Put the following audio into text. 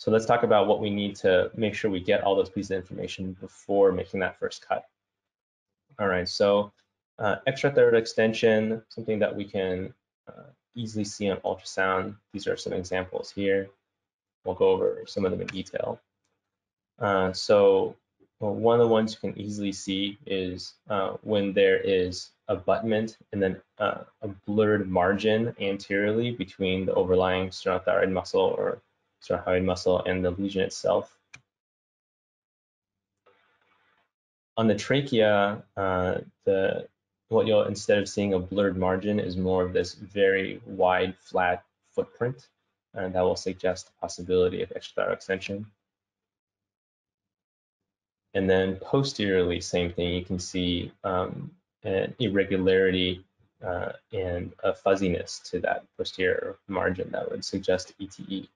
So let's talk about what we need to make sure we get all those pieces of information before making that first cut. All right, so uh, extrathyroid extension, something that we can uh, easily see on ultrasound. These are some examples here. We'll go over some of them in detail. Uh, so well, one of the ones you can easily see is uh, when there is abutment and then uh, a blurred margin anteriorly between the overlying sternohyoid muscle or sternothyroid muscle and the lesion itself. On the trachea, uh, the what you'll instead of seeing a blurred margin is more of this very wide flat footprint and that will suggest the possibility of extrathyroid extension. And then posteriorly, same thing, you can see um, an irregularity uh, and a fuzziness to that posterior margin that would suggest ETE.